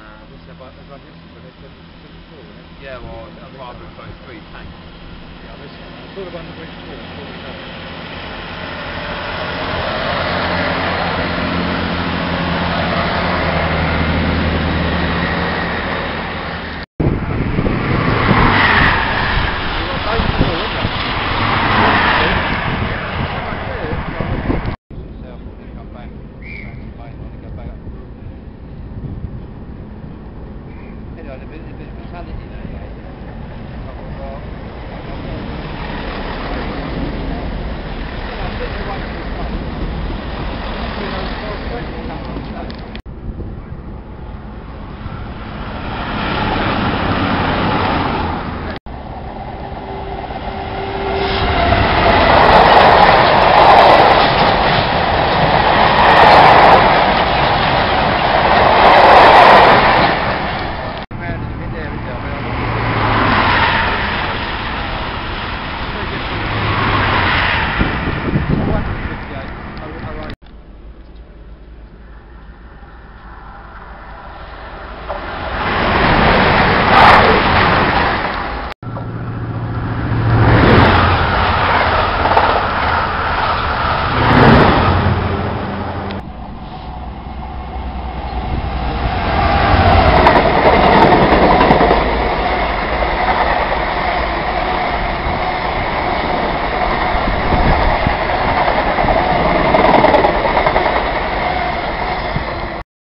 No. This is about it? Yeah, well, I'd rather go three tanks. Yeah. I thought about the bridge four. I that. Bây giờ, bây giờ.